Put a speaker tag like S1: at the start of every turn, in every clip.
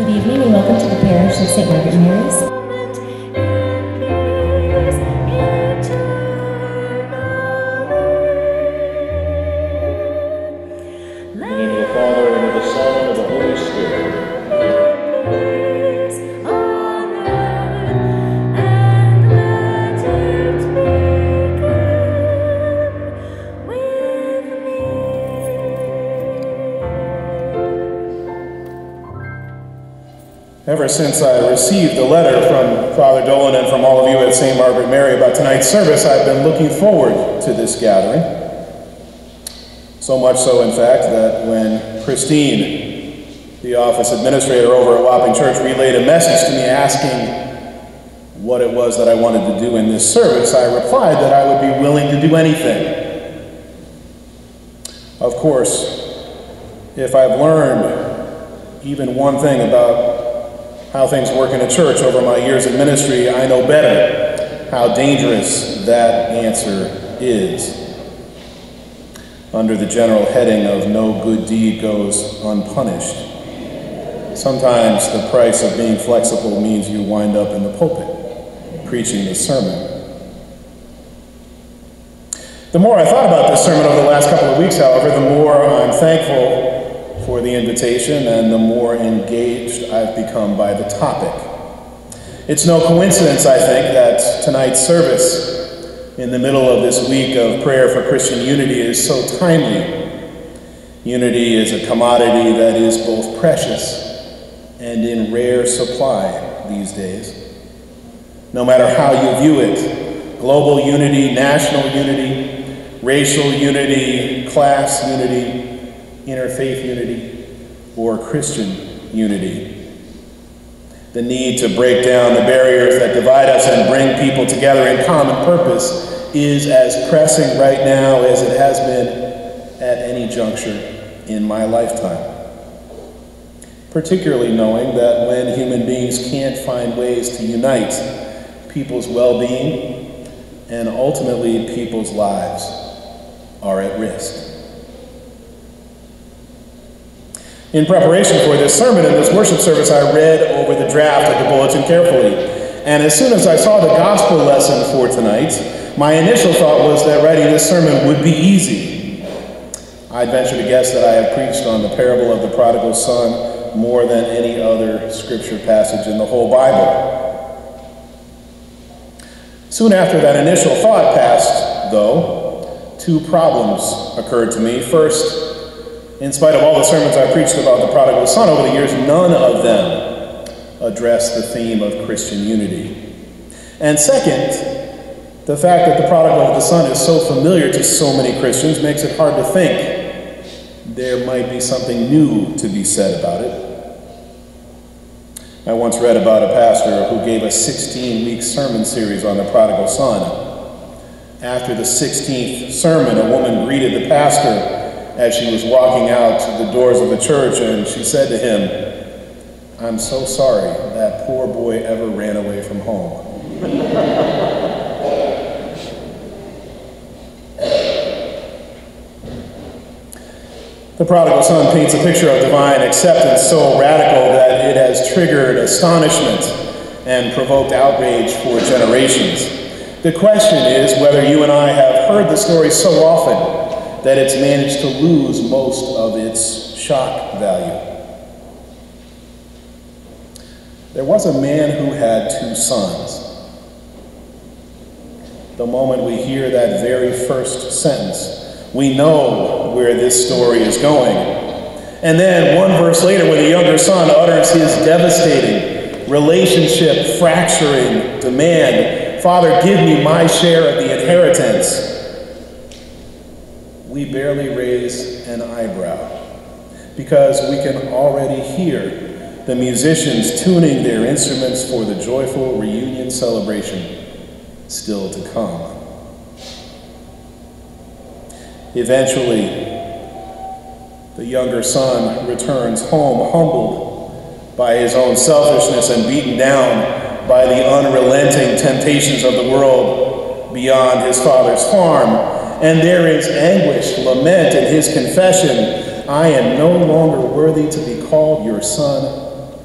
S1: Good evening and welcome to the parish of St. Margaret Mary's.
S2: Ever since I received the letter from Father Dolan and from all of you at St. Margaret Mary about tonight's service, I've been looking forward to this gathering. So much so, in fact, that when Christine, the office administrator over at Wapping Church, relayed a message to me asking what it was that I wanted to do in this service, I replied that I would be willing to do anything. Of course, if I've learned even one thing about how things work in a church over my years in ministry, I know better how dangerous that answer is. Under the general heading of no good deed goes unpunished. Sometimes the price of being flexible means you wind up in the pulpit preaching the sermon. The more I thought about this sermon over the last couple of weeks, however, the more I'm thankful for the invitation and the more engaged I've become by the topic. It's no coincidence, I think, that tonight's service in the middle of this week of prayer for Christian unity is so timely. Unity is a commodity that is both precious and in rare supply these days. No matter how you view it global unity, national unity, racial unity, class unity, interfaith unity, or Christian unity. The need to break down the barriers that divide us and bring people together in common purpose is as pressing right now as it has been at any juncture in my lifetime. Particularly knowing that when human beings can't find ways to unite, people's well being and ultimately people's lives are at risk. In preparation for this sermon and this worship service, I read over the draft of the bulletin carefully. And as soon as I saw the gospel lesson for tonight, my initial thought was that writing this sermon would be easy. I'd venture to guess that I have preached on the parable of the prodigal son more than any other scripture passage in the whole Bible. Soon after that initial thought passed, though, two problems occurred to me. First, in spite of all the sermons I preached about the prodigal son over the years, none of them address the theme of Christian unity. And second, the fact that the prodigal of the son is so familiar to so many Christians makes it hard to think there might be something new to be said about it. I once read about a pastor who gave a 16 week sermon series on the prodigal son. After the 16th sermon, a woman greeted the pastor as she was walking out to the doors of the church, and she said to him, I'm so sorry that poor boy ever ran away from home. The prodigal son paints a picture of divine acceptance so radical that it has triggered astonishment and provoked outrage for generations. The question is whether you and I have heard the story so often that it's managed to lose most of its shock value. There was a man who had two sons. The moment we hear that very first sentence, we know where this story is going. And then, one verse later, when the younger son utters his devastating, relationship fracturing demand Father, give me my share of the inheritance, we barely raise an eyebrow because we can already hear the musicians tuning their instruments for the joyful reunion celebration still to come. Eventually, the younger son returns home humbled by his own selfishness and beaten down by the unrelenting temptations of the world beyond his father's farm. And there is anguish, lament, in his confession I am no longer worthy to be called your son.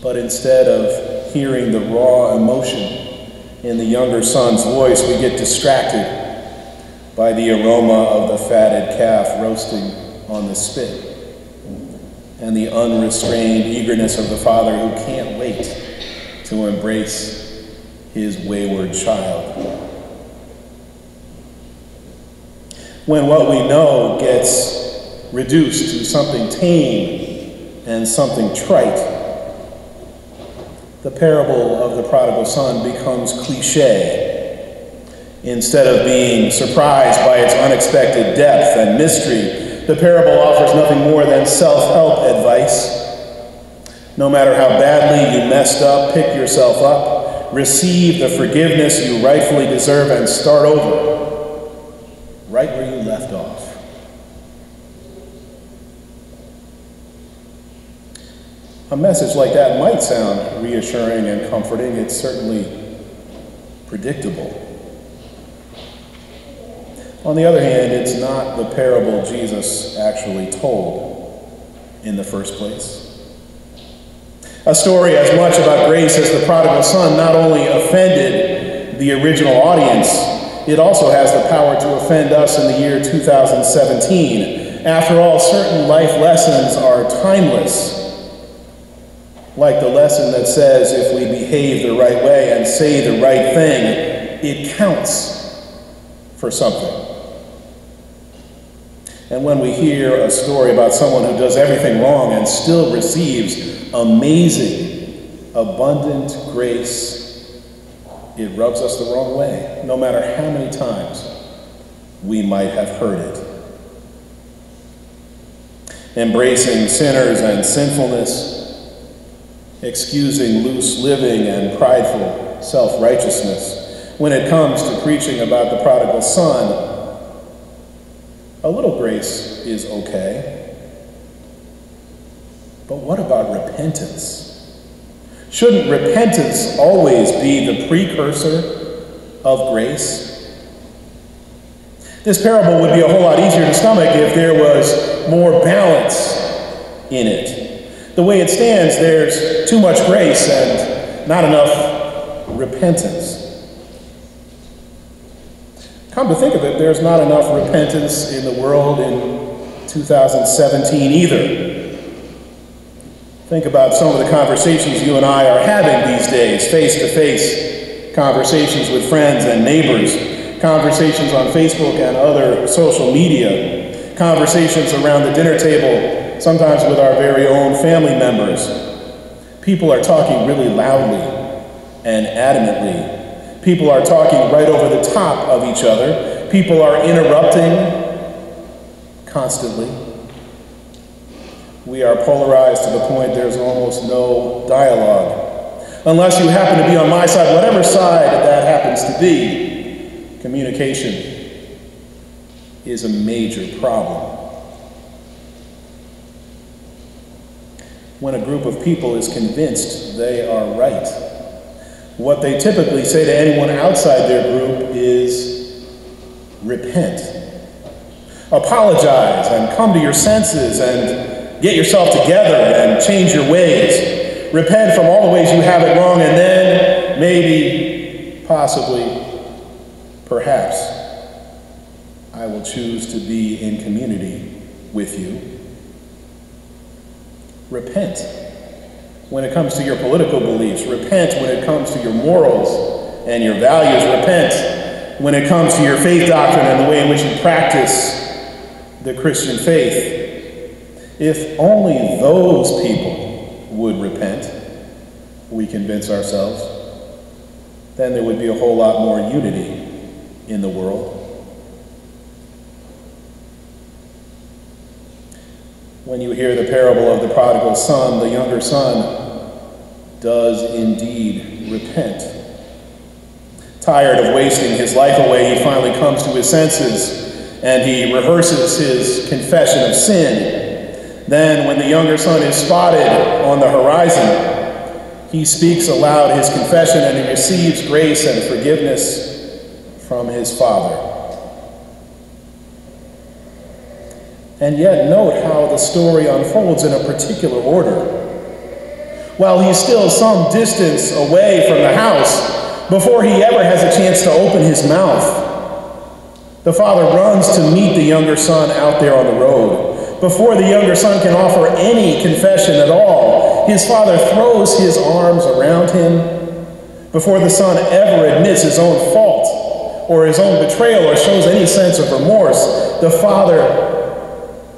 S2: But instead of hearing the raw emotion in the younger son's voice, we get distracted by the aroma of the fatted calf roasting on the spit and the unrestrained eagerness of the father who can't wait to embrace his wayward child. When what we know gets reduced to something tame and something trite, the parable of the prodigal son becomes cliche instead of being surprised by its unexpected depth and mystery the parable offers nothing more than self help advice. No matter how badly you messed up, pick yourself up, receive the forgiveness you rightfully deserve, and start over right where you left off. A message like that might sound reassuring and comforting. It's certainly predictable. On the other hand, it's not the parable Jesus actually told in the first place. A story as much about grace as the prodigal son not only offended the original audience, it also has the power to offend us in the year 2017. After all, certain life lessons are timeless. Like the lesson that says if we behave the right way and say the right thing, it counts for something. And when we hear a story about someone who does everything wrong and still receives amazing, abundant grace, it rubs us the wrong way, no matter how many times we might have heard it. Embracing sinners and sinfulness, excusing loose living and prideful self righteousness. When it comes to preaching about the prodigal son, a little grace is okay. But what about repentance? Shouldn't repentance always be the precursor of grace? This parable would be a whole lot easier to stomach if there was more balance in it. The way it stands, there's too much grace and not enough repentance. Come to think of it, there's not enough repentance in the world in 2017 either. Think about some of the conversations you and I are having these days, face to face conversations with friends and neighbors, conversations on Facebook and other social media, conversations around the dinner table, sometimes with our very own family members. People are talking really loudly and adamantly People are talking right over the top of each other. People are interrupting constantly. We are polarized to the point there's almost no dialogue. Unless you happen to be on my side, whatever side that happens to be, communication is a major problem. When a group of people is convinced they are right, what they typically say to anyone outside their group is repent. Apologize and come to your senses and get yourself together and change your ways. Repent from all the ways you have it wrong, and then maybe, possibly, perhaps, I will choose to be in community with you. Repent when it comes to your political beliefs. Repent when it comes to your morals and your values. Repent when it comes to your faith doctrine and the way in which you practice the Christian faith. If only those people would repent, we convince ourselves, then there would be a whole lot more unity in the world. When you hear the parable of the prodigal son, the younger son does indeed repent. Tired of wasting his life away, he finally comes to his senses and he rehearses his confession of sin. Then, when the younger son is spotted on the horizon, he speaks aloud his confession and he receives grace and forgiveness from his father. And yet, note how the story unfolds in a particular order. while he's still some distance away from the house before he ever has a chance to open his mouth. The father runs to meet the younger son out there on the road. Before the younger son can offer any confession at all, his father throws his arms around him. Before the son ever admits his own fault or his own betrayal or shows any sense of remorse, the father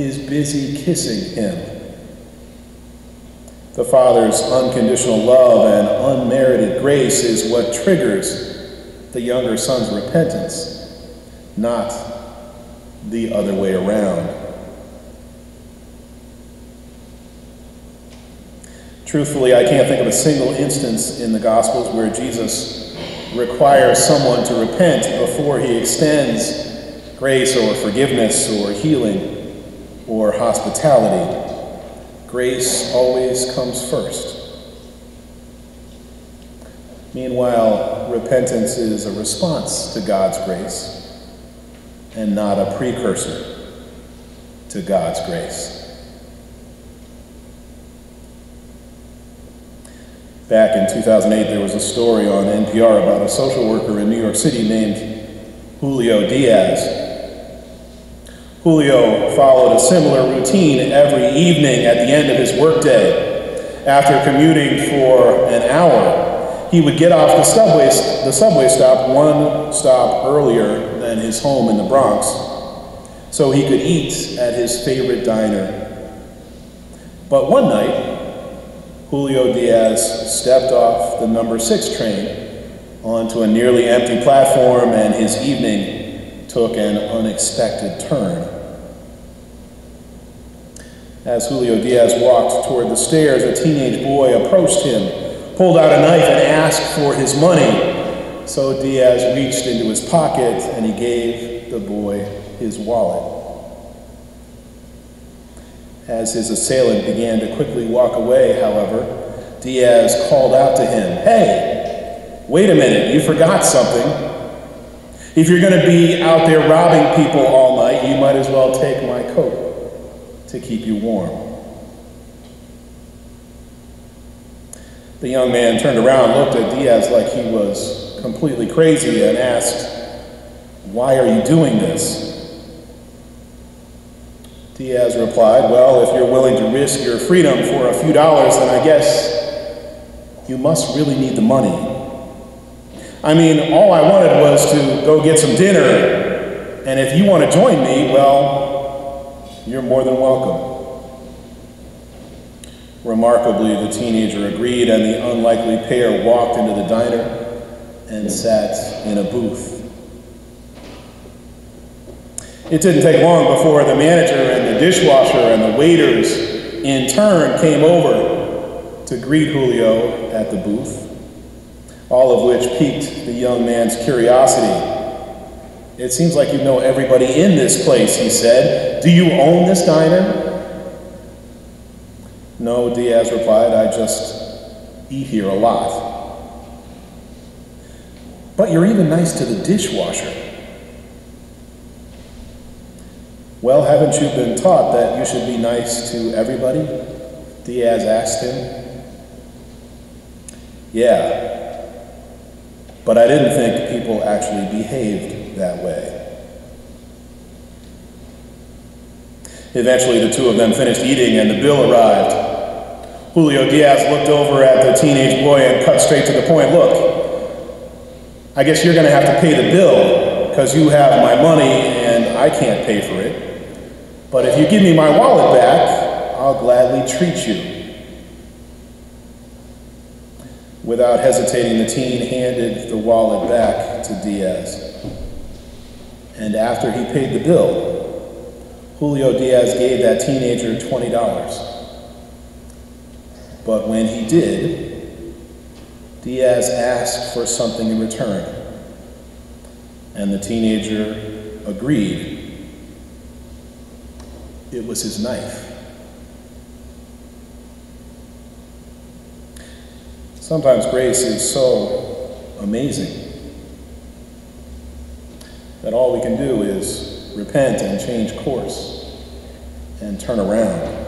S2: is busy kissing him. The Father's unconditional love and unmerited grace is what triggers the younger son's repentance, not the other way around. Truthfully, I can't think of a single instance in the Gospels where Jesus requires someone to repent before he extends grace or forgiveness or healing or hospitality. Grace always comes first. Meanwhile, repentance is a response to God's grace and not a precursor to God's grace. Back in 2008, there was a story on NPR about a social worker in New York City named Julio Diaz Julio followed a similar routine every evening at the end of his workday. After commuting for an hour, he would get off the subway, the subway stop one stop earlier than his home in the Bronx so he could eat at his favorite diner. But one night, Julio Diaz stepped off the number six train onto a nearly empty platform and his evening took an unexpected turn. As Julio Diaz walked toward the stairs, a teenage boy approached him, pulled out a knife, and asked for his money. So Diaz reached into his pocket and he gave the boy his wallet. As his assailant began to quickly walk away, however, Diaz called out to him, Hey, wait a minute, you forgot something. If you're going to be out there robbing people all night, you might as well take my coat to keep you warm. The young man turned around, looked at Diaz like he was completely crazy, and asked, Why are you doing this? Diaz replied, Well, if you're willing to risk your freedom for a few dollars, then I guess you must really need the money. I mean, all I wanted was to go get some dinner, and if you want to join me, well, you're more than welcome. Remarkably, the teenager agreed, and the unlikely pair walked into the diner and sat in a booth. It didn't take long before the manager and the dishwasher and the waiters in turn came over to greet Julio at the booth, all of which piqued the young man's curiosity it seems like you know everybody in this place, he said. Do you own this diner? No, Diaz replied, I just eat here a lot. But you're even nice to the dishwasher. Well, haven't you been taught that you should be nice to everybody? Diaz asked him. Yeah, but I didn't think people actually behaved that way. Eventually, the two of them finished eating and the bill arrived. Julio Diaz looked over at the teenage boy and cut straight to the point. Look, I guess you're going to have to pay the bill because you have my money and I can't pay for it. But if you give me my wallet back, I'll gladly treat you. Without hesitating, the teen handed the wallet back to Diaz. And after he paid the bill, Julio Diaz gave that teenager $20. But when he did, Diaz asked for something in return. And the teenager agreed. It was his knife. Sometimes grace is so amazing that all we can do is repent and change course and turn around.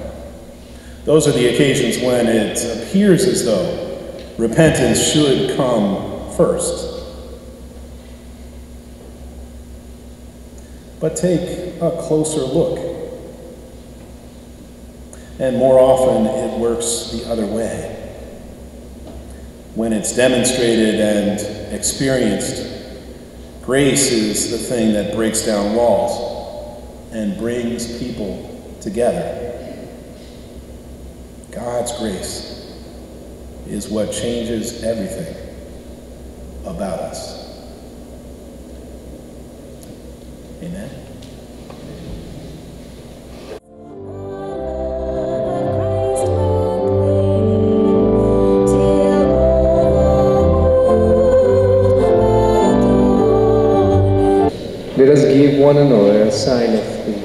S2: Those are the occasions when it appears as though repentance should come first. But take a closer look. And more often it works the other way. When it's demonstrated and experienced, grace is the thing that breaks down walls and brings people together. God's grace is what changes everything about us. Amen.
S3: Let us give one another a sign of peace.